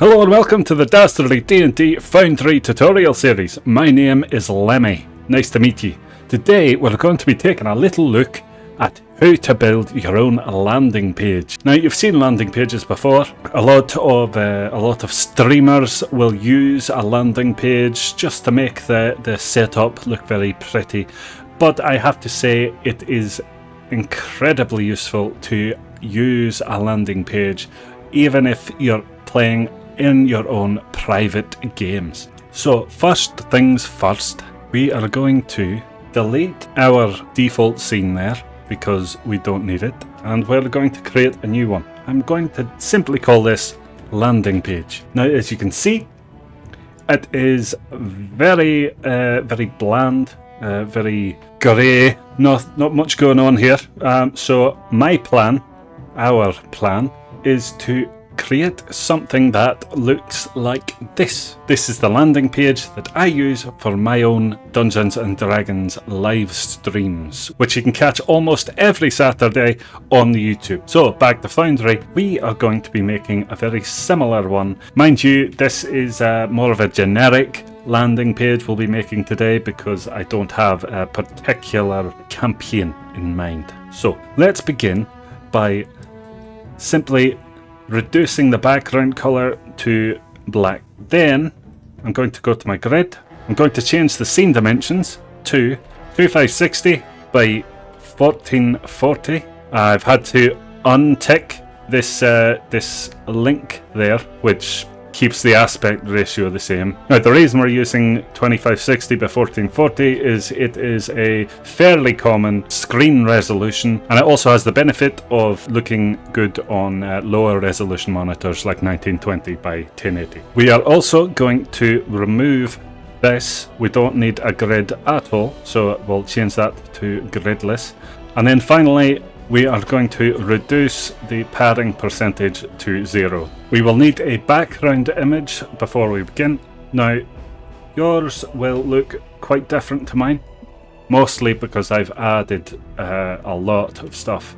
Hello and welcome to the Dastardly D&D Foundry tutorial series. My name is Lemmy. Nice to meet you. Today we're going to be taking a little look at how to build your own landing page. Now you've seen landing pages before. A lot of uh, a lot of streamers will use a landing page just to make the, the setup look very pretty. But I have to say it is incredibly useful to use a landing page even if you're playing in your own private games. So first things first, we are going to delete our default scene there because we don't need it and we're going to create a new one. I'm going to simply call this landing page. Now as you can see it is very uh, very bland, uh, very grey, not, not much going on here. Um, so my plan, our plan, is to create something that looks like this. This is the landing page that I use for my own Dungeons and Dragons live streams, which you can catch almost every Saturday on YouTube. So back to Foundry, we are going to be making a very similar one. Mind you, this is uh, more of a generic landing page we'll be making today because I don't have a particular campaign in mind. So let's begin by simply reducing the background color to black. Then I'm going to go to my grid. I'm going to change the scene dimensions to 2560 by 1440. I've had to untick this uh, this link there, which keeps the aspect ratio the same. Now the reason we're using 2560 by 1440 is it is a fairly common screen resolution and it also has the benefit of looking good on uh, lower resolution monitors like 1920 by 1080. We are also going to remove this. We don't need a grid at all so we'll change that to gridless. And then finally we are going to reduce the padding percentage to zero. We will need a background image before we begin. Now, yours will look quite different to mine, mostly because I've added uh, a lot of stuff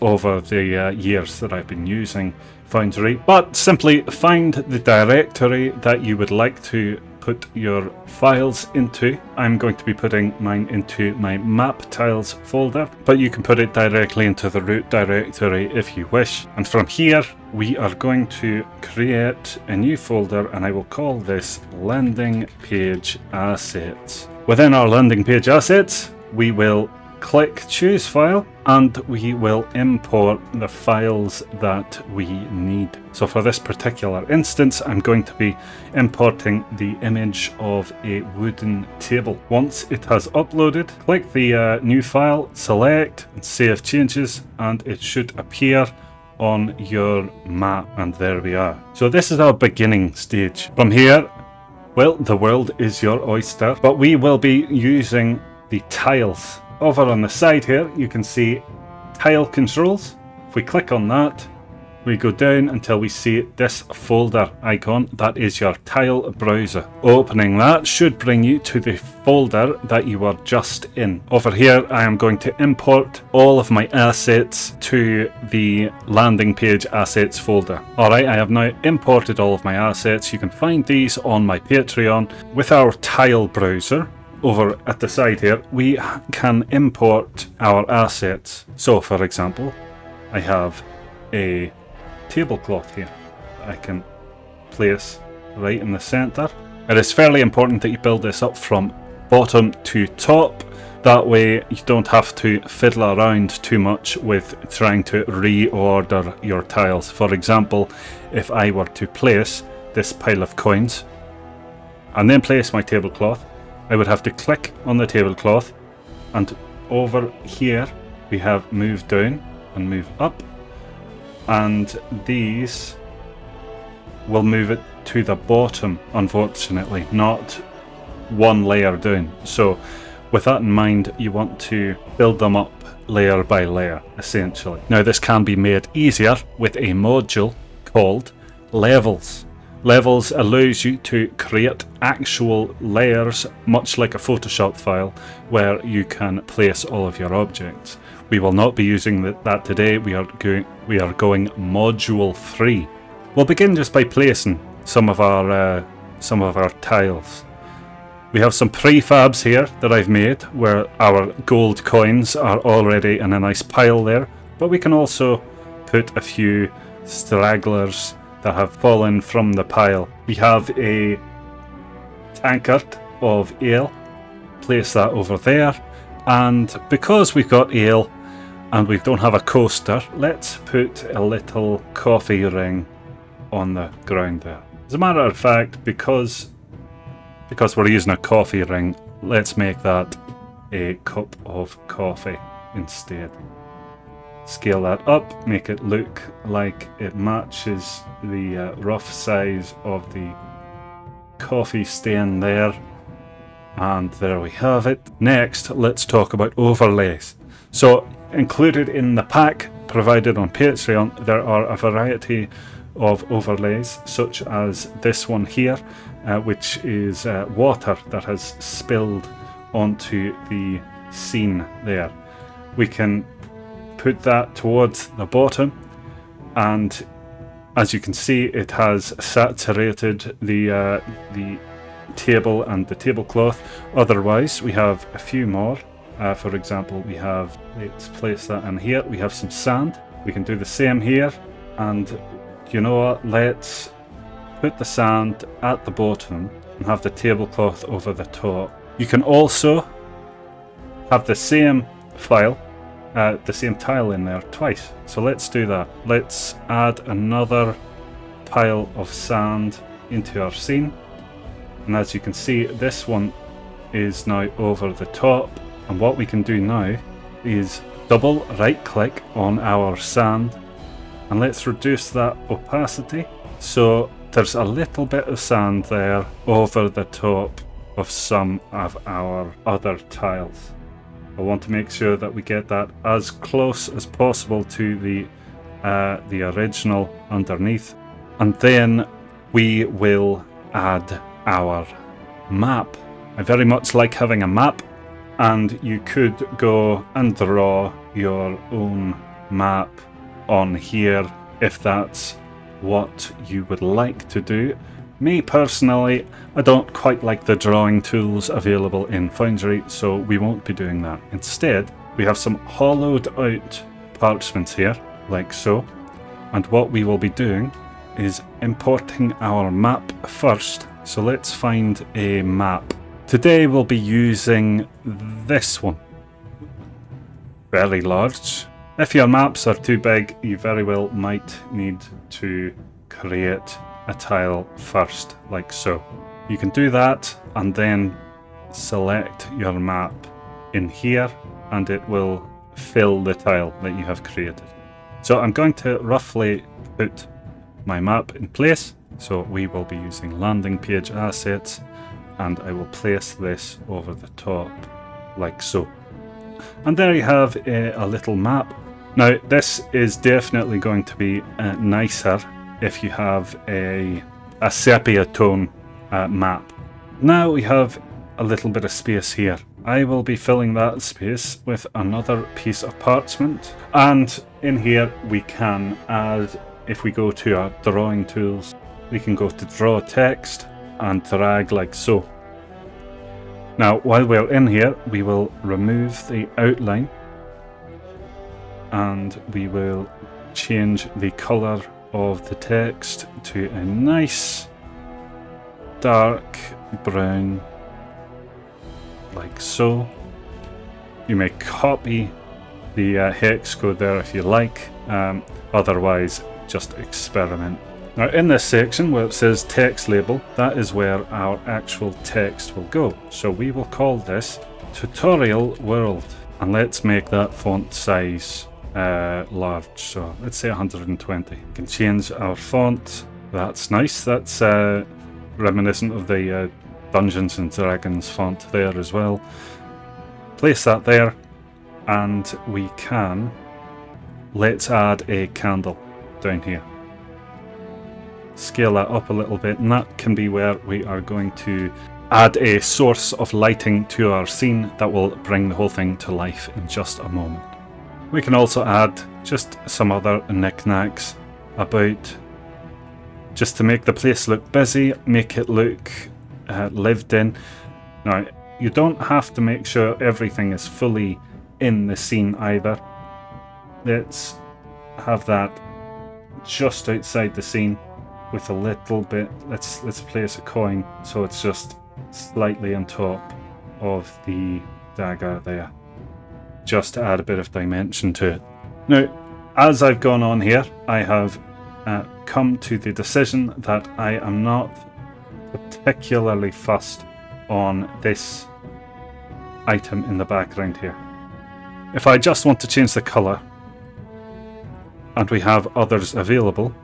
over the uh, years that I've been using Foundry. But simply find the directory that you would like to put your files into. I'm going to be putting mine into my map tiles folder, but you can put it directly into the root directory if you wish. And from here, we are going to create a new folder and I will call this landing page assets. Within our landing page assets, we will click choose file and we will import the files that we need. So for this particular instance I'm going to be importing the image of a wooden table. Once it has uploaded click the uh, new file, select and save changes and it should appear on your map and there we are. So this is our beginning stage. From here well the world is your oyster but we will be using the tiles over on the side here, you can see tile controls. If we click on that, we go down until we see this folder icon. That is your tile browser. Opening that should bring you to the folder that you were just in. Over here, I am going to import all of my assets to the landing page assets folder. Alright, I have now imported all of my assets. You can find these on my Patreon with our tile browser over at the side here, we can import our assets. So for example, I have a tablecloth here I can place right in the center. It is fairly important that you build this up from bottom to top. That way you don't have to fiddle around too much with trying to reorder your tiles. For example, if I were to place this pile of coins and then place my tablecloth, I would have to click on the tablecloth and over here we have move down and move up. And these will move it to the bottom unfortunately not one layer down. So with that in mind you want to build them up layer by layer essentially. Now this can be made easier with a module called levels Levels allows you to create actual layers, much like a Photoshop file, where you can place all of your objects. We will not be using that today. We are going we are going module free We'll begin just by placing some of our uh, some of our tiles. We have some prefabs here that I've made where our gold coins are already in a nice pile there, but we can also put a few stragglers that have fallen from the pile. We have a tankard of ale, place that over there, and because we've got ale and we don't have a coaster, let's put a little coffee ring on the ground there. As a matter of fact, because because we're using a coffee ring, let's make that a cup of coffee instead. Scale that up, make it look like it matches the uh, rough size of the coffee stain there. And there we have it. Next, let's talk about overlays. So, included in the pack provided on Patreon, there are a variety of overlays, such as this one here, uh, which is uh, water that has spilled onto the scene there. We can put that towards the bottom, and as you can see, it has saturated the uh, the table and the tablecloth. Otherwise, we have a few more. Uh, for example, we have, let's place that in here, we have some sand. We can do the same here, and you know what, let's put the sand at the bottom and have the tablecloth over the top. You can also have the same file, uh, the same tile in there twice. So let's do that. Let's add another pile of sand into our scene. And as you can see, this one is now over the top. And what we can do now is double right click on our sand and let's reduce that opacity so there's a little bit of sand there over the top of some of our other tiles. I want to make sure that we get that as close as possible to the uh, the original underneath and then we will add our map. I very much like having a map and you could go and draw your own map on here if that's what you would like to do. Me personally, I don't quite like the drawing tools available in Foundry, so we won't be doing that. Instead, we have some hollowed out parchments here, like so. And what we will be doing is importing our map first. So let's find a map. Today we'll be using this one. Very large. If your maps are too big, you very well might need to create a tile first, like so. You can do that and then select your map in here and it will fill the tile that you have created. So I'm going to roughly put my map in place. So we will be using landing page assets and I will place this over the top like so. And there you have a, a little map now, this is definitely going to be uh, nicer if you have a, a sepia tone uh, map. Now we have a little bit of space here. I will be filling that space with another piece of parchment. And in here we can add, if we go to our drawing tools, we can go to draw text and drag like so. Now, while we're in here, we will remove the outline and we will change the colour of the text to a nice dark brown like so. You may copy the uh, hex code there if you like, um, otherwise just experiment. Now in this section where it says text label, that is where our actual text will go. So we will call this tutorial world and let's make that font size uh, large, so let's say 120. We can change our font. That's nice. That's uh, reminiscent of the uh, Dungeons and Dragons font there as well. Place that there, and we can. Let's add a candle down here. Scale that up a little bit, and that can be where we are going to add a source of lighting to our scene that will bring the whole thing to life in just a moment. We can also add just some other knickknacks about just to make the place look busy, make it look uh, lived in. Now, you don't have to make sure everything is fully in the scene either. Let's have that just outside the scene with a little bit. Let's let's place a coin so it's just slightly on top of the dagger there, just to add a bit of dimension to it. Now, as I've gone on here, I have uh, come to the decision that I am not particularly fussed on this item in the background here. If I just want to change the colour, and we have others available,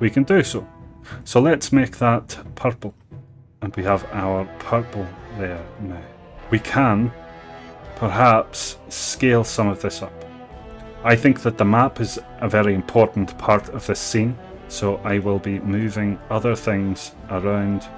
we can do so. So let's make that purple. And we have our purple there now. We can perhaps scale some of this up. I think that the map is a very important part of this scene, so I will be moving other things around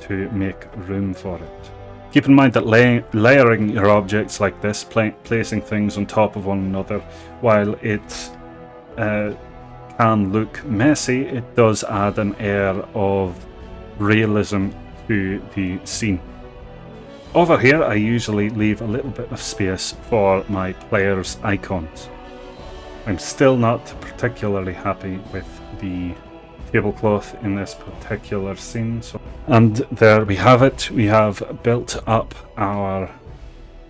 to make room for it. Keep in mind that lay layering your objects like this, placing things on top of one another, while it uh, can look messy, it does add an air of realism to the scene. Over here I usually leave a little bit of space for my players' icons. I'm still not particularly happy with the tablecloth in this particular scene. So. And there we have it, we have built up our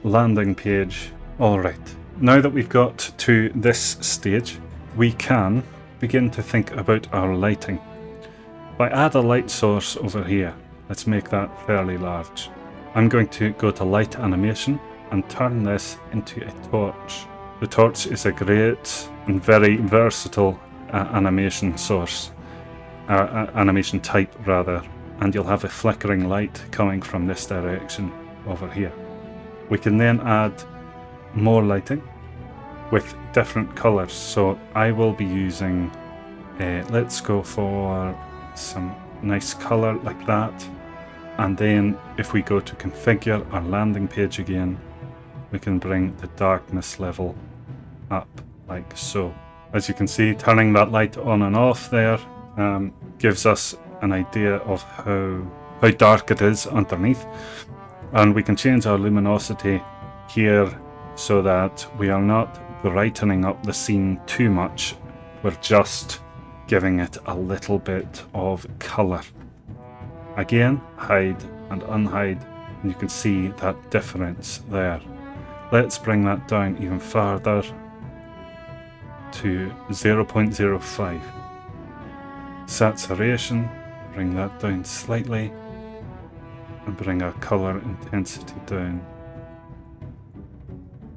landing page. Alright, now that we've got to this stage, we can begin to think about our lighting. If I add a light source over here, let's make that fairly large. I'm going to go to light animation and turn this into a torch. The torch is a great and very versatile uh, animation source, uh, uh, animation type rather, and you'll have a flickering light coming from this direction over here. We can then add more lighting with different colors. So I will be using, uh, let's go for some nice color like that. And then if we go to configure our landing page again, we can bring the darkness level up like so. As you can see, turning that light on and off there um, gives us an idea of how, how dark it is underneath. And we can change our luminosity here so that we are not brightening up the scene too much. We're just giving it a little bit of colour. Again, hide and unhide, and you can see that difference there. Let's bring that down even further to 0.05. Saturation, bring that down slightly, and bring our colour intensity down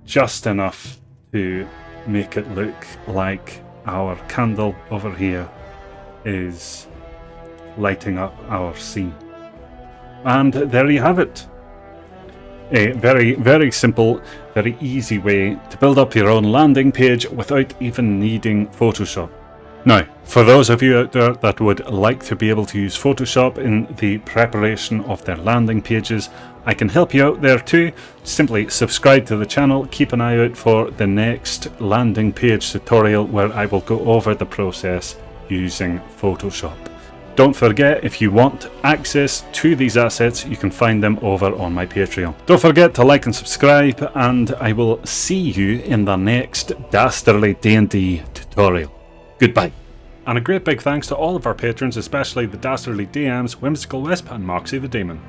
just enough to make it look like our candle over here is lighting up our scene. And there you have it. A very, very simple, very easy way to build up your own landing page without even needing Photoshop. Now, for those of you out there that would like to be able to use Photoshop in the preparation of their landing pages, I can help you out there too. Simply subscribe to the channel, keep an eye out for the next landing page tutorial where I will go over the process using Photoshop. Don't forget, if you want access to these assets, you can find them over on my Patreon. Don't forget to like and subscribe, and I will see you in the next Dastardly D&D tutorial. Goodbye. And a great big thanks to all of our patrons, especially the Dastardly DMs, Whimsical Wisp and Moxie the Demon.